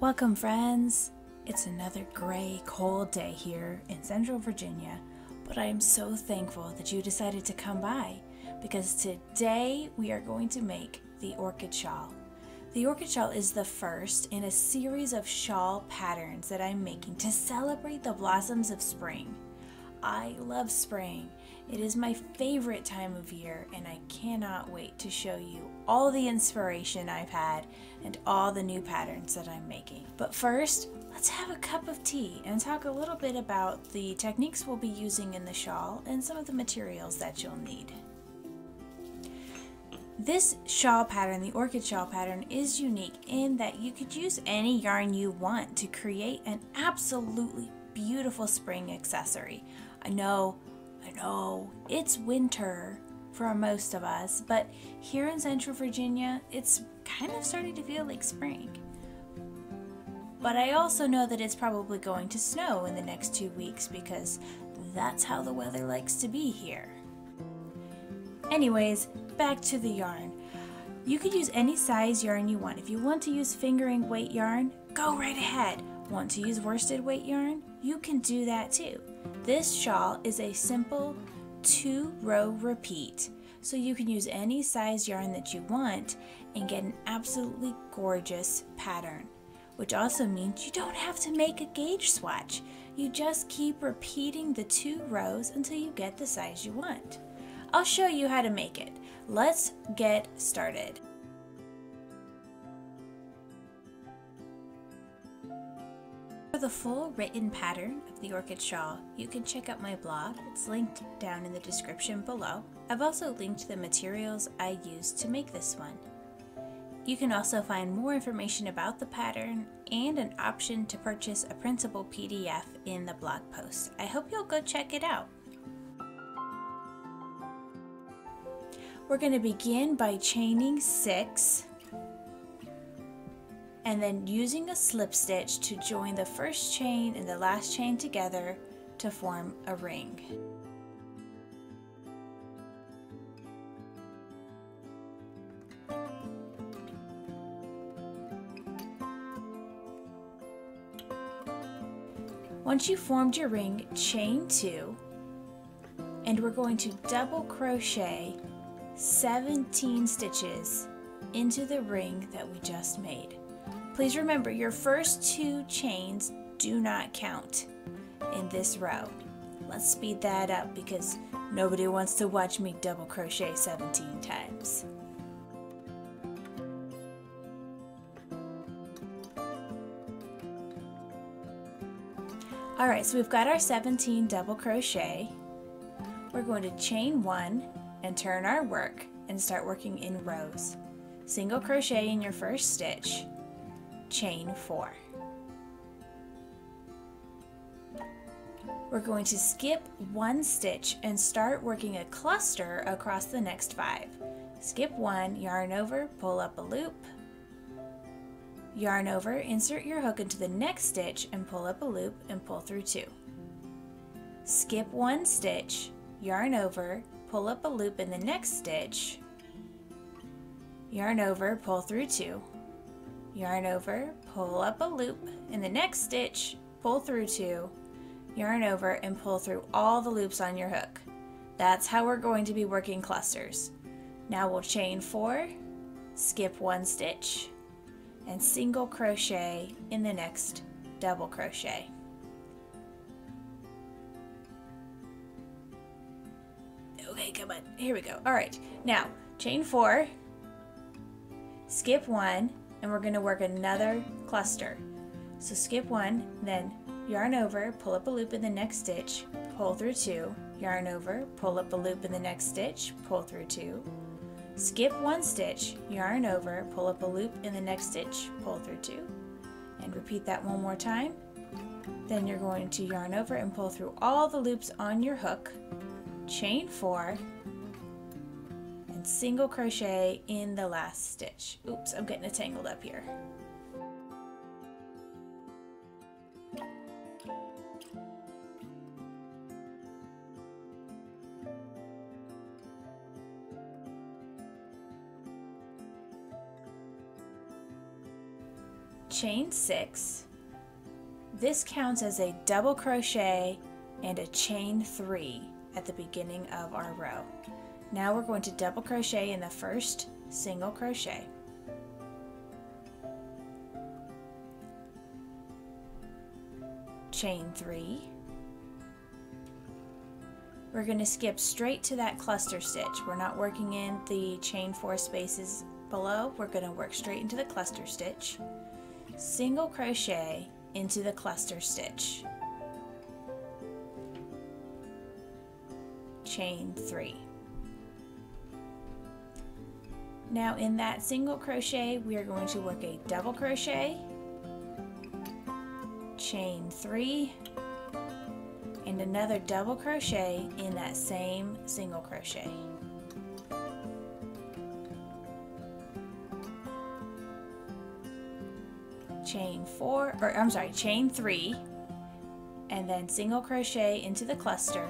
Welcome, friends. It's another gray, cold day here in Central Virginia, but I am so thankful that you decided to come by because today we are going to make the orchid shawl. The orchid shawl is the first in a series of shawl patterns that I'm making to celebrate the blossoms of spring. I love spring. It is my favorite time of year, and I cannot wait to show you all the inspiration I've had and all the new patterns that I'm making. But first, let's have a cup of tea and talk a little bit about the techniques we'll be using in the shawl and some of the materials that you'll need. This shawl pattern, the orchid shawl pattern, is unique in that you could use any yarn you want to create an absolutely beautiful spring accessory. I know, know, it's winter for most of us, but here in Central Virginia, it's kind of starting to feel like spring. But I also know that it's probably going to snow in the next two weeks because that's how the weather likes to be here. Anyways, back to the yarn. You could use any size yarn you want. If you want to use fingering weight yarn, go right ahead. Want to use worsted weight yarn? You can do that too. This shawl is a simple two row repeat. So you can use any size yarn that you want and get an absolutely gorgeous pattern. Which also means you don't have to make a gauge swatch. You just keep repeating the two rows until you get the size you want. I'll show you how to make it. Let's get started. For the full written pattern the orchid shawl, you can check out my blog. It's linked down in the description below. I've also linked the materials I used to make this one. You can also find more information about the pattern and an option to purchase a printable PDF in the blog post. I hope you'll go check it out. We're going to begin by chaining six and then using a slip stitch to join the first chain and the last chain together to form a ring. Once you've formed your ring, chain two, and we're going to double crochet 17 stitches into the ring that we just made. Please remember your first two chains do not count in this row. Let's speed that up because nobody wants to watch me double crochet 17 times. Alright, so we've got our 17 double crochet. We're going to chain one and turn our work and start working in rows. Single crochet in your first stitch, chain four. We're going to skip one stitch and start working a cluster across the next five. Skip one, yarn over, pull up a loop, yarn over, insert your hook into the next stitch and pull up a loop and pull through two. Skip one stitch, yarn over, pull up a loop in the next stitch, yarn over, pull through two, yarn over, pull up a loop in the next stitch, pull through two, yarn over and pull through all the loops on your hook. That's how we're going to be working clusters. Now we'll chain four, skip one stitch, and single crochet in the next double crochet. Okay, come on. Here we go. All right. Now, chain four, skip one, and we're going to work another cluster. So skip one, then yarn over, pull up a loop in the next stitch, pull through two, yarn over, pull up a loop in the next stitch, pull through two, skip one stitch, yarn over, pull up a loop in the next stitch, pull through two, and repeat that one more time. Then you're going to yarn over and pull through all the loops on your hook, chain four, single crochet in the last stitch. Oops, I'm getting it tangled up here. chain six. This counts as a double crochet and a chain three at the beginning of our row. Now we're going to double crochet in the first single crochet. Chain three. We're going to skip straight to that cluster stitch. We're not working in the chain four spaces below. We're going to work straight into the cluster stitch. Single crochet into the cluster stitch. Chain three. Now in that single crochet, we are going to work a double crochet, chain three, and another double crochet in that same single crochet. Chain four, or I'm sorry, chain three, and then single crochet into the cluster,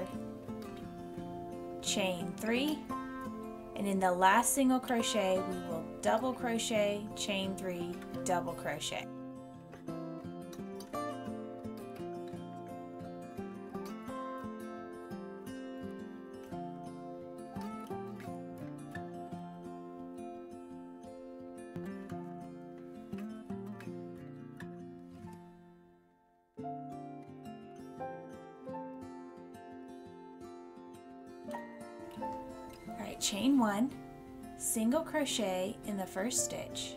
chain three, and in the last single crochet we will double crochet chain three double crochet chain one, single crochet in the first stitch,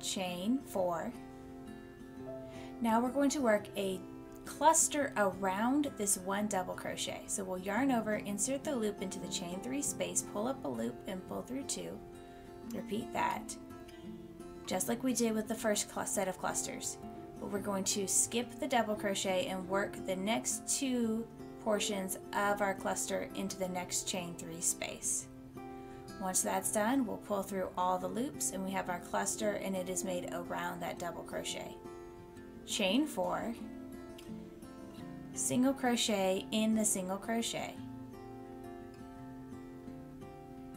chain four. Now we're going to work a cluster around this one double crochet. So we'll yarn over, insert the loop into the chain three space, pull up a loop and pull through two. Repeat that, just like we did with the first set of clusters. But we're going to skip the double crochet and work the next two portions of our cluster into the next chain three space. Once that's done, we'll pull through all the loops and we have our cluster and it is made around that double crochet. Chain four, single crochet in the single crochet.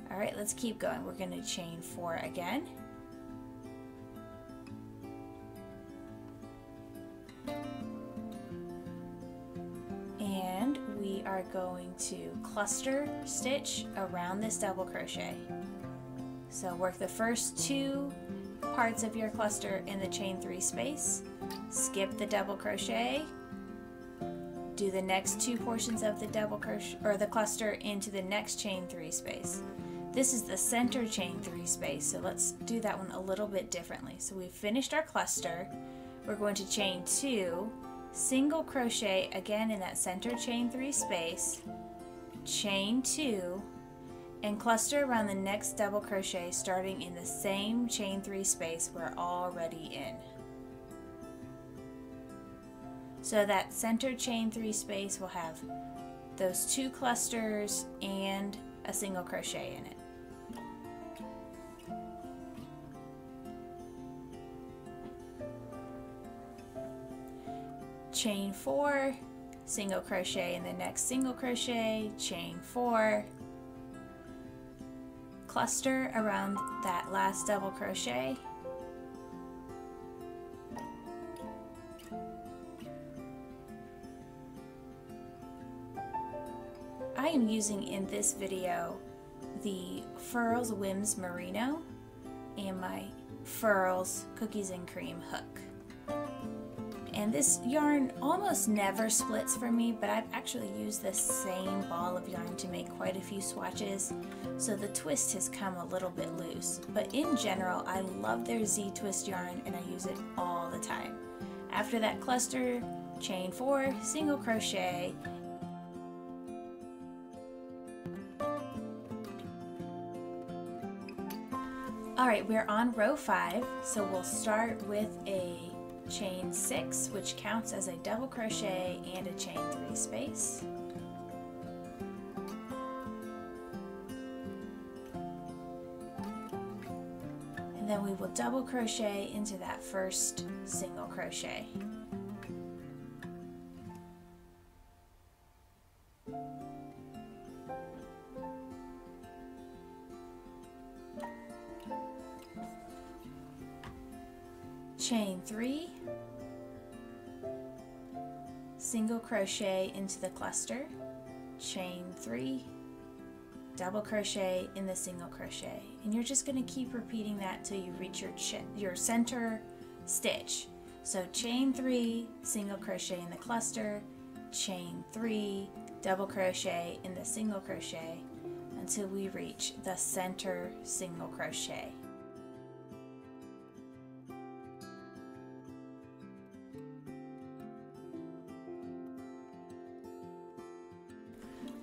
All right, let's keep going. We're going to chain four again. Going to cluster stitch around this double crochet. So work the first two parts of your cluster in the chain three space, skip the double crochet, do the next two portions of the double crochet or the cluster into the next chain three space. This is the center chain three space, so let's do that one a little bit differently. So we've finished our cluster. We're going to chain two single crochet again in that center chain three space, chain two, and cluster around the next double crochet starting in the same chain three space we're already in. So that center chain three space will have those two clusters and a single crochet in it. Chain four, single crochet in the next single crochet, chain four, cluster around that last double crochet, I am using in this video the Furls Whims Merino and my Furls Cookies and Cream hook. And this yarn almost never splits for me, but I've actually used the same ball of yarn to make quite a few swatches, so the twist has come a little bit loose. But in general, I love their Z-twist yarn and I use it all the time. After that cluster, chain four, single crochet, Alright, we're on row five, so we'll start with a chain six, which counts as a double crochet and a chain three space. And then we will double crochet into that first single crochet. chain three, single crochet into the cluster, chain three, double crochet in the single crochet. And you're just going to keep repeating that till you reach your, your center stitch. So chain three, single crochet in the cluster, chain three, double crochet in the single crochet until we reach the center single crochet.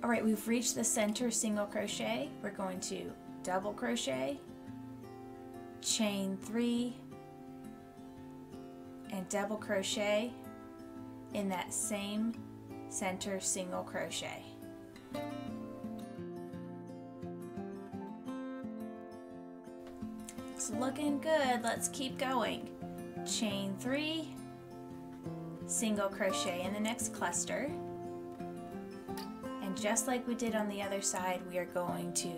All right, we've reached the center single crochet. We're going to double crochet, chain three, and double crochet in that same center single crochet. It's looking good. Let's keep going. Chain three, single crochet in the next cluster. Just like we did on the other side, we are going to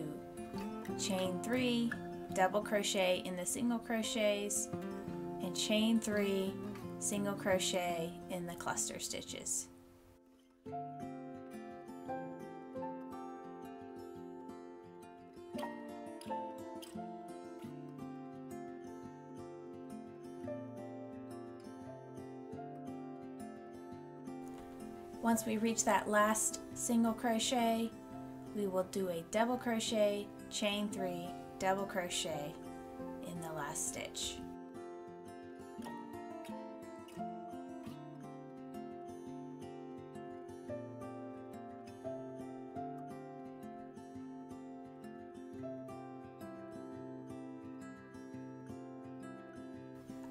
chain three, double crochet in the single crochets, and chain three, single crochet in the cluster stitches. Once we reach that last single crochet, we will do a double crochet, chain three, double crochet in the last stitch.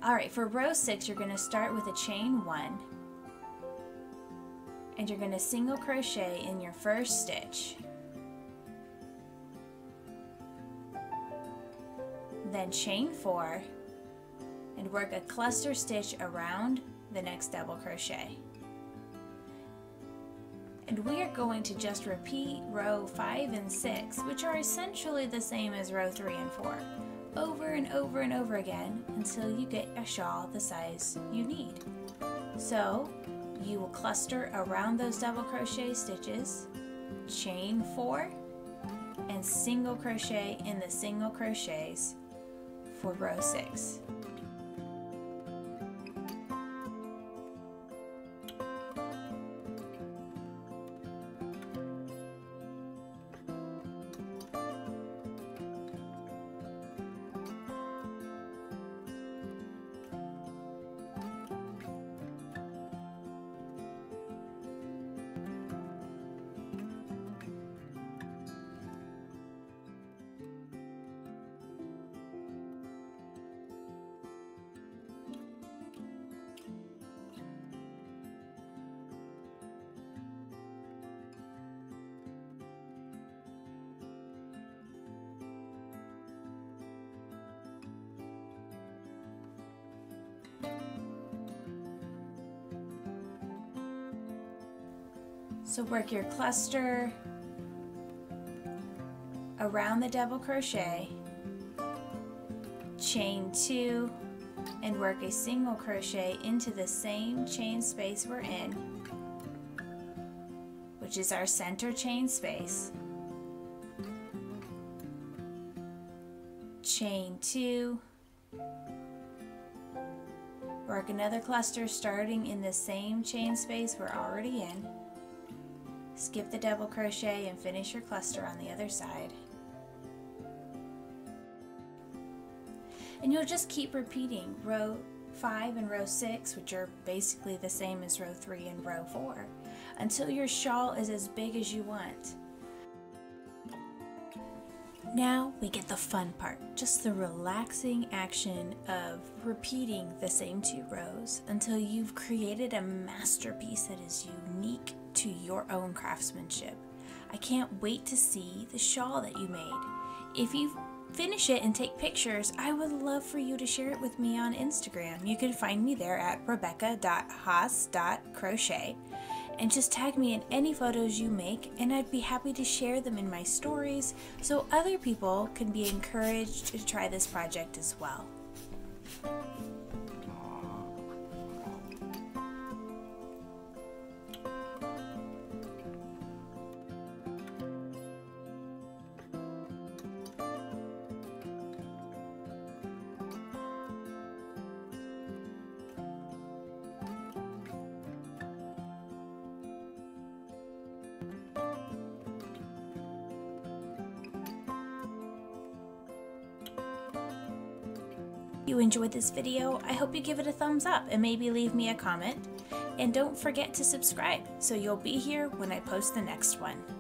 All right, for row six, you're gonna start with a chain one, and you're gonna single crochet in your first stitch. Then chain four, and work a cluster stitch around the next double crochet. And we are going to just repeat row five and six, which are essentially the same as row three and four over and over and over again until you get a shawl the size you need. So you will cluster around those double crochet stitches, chain four, and single crochet in the single crochets for row six. So work your cluster around the double crochet, chain two, and work a single crochet into the same chain space we're in, which is our center chain space. Chain two, work another cluster starting in the same chain space we're already in. Skip the double crochet and finish your cluster on the other side. And you'll just keep repeating row 5 and row 6, which are basically the same as row 3 and row 4, until your shawl is as big as you want. Now we get the fun part, just the relaxing action of repeating the same two rows until you've created a masterpiece that is unique to your own craftsmanship. I can't wait to see the shawl that you made. If you finish it and take pictures, I would love for you to share it with me on Instagram. You can find me there at rebekah.haas.crochet and just tag me in any photos you make, and I'd be happy to share them in my stories so other people can be encouraged to try this project as well. You enjoyed this video, I hope you give it a thumbs up and maybe leave me a comment. And don't forget to subscribe so you'll be here when I post the next one.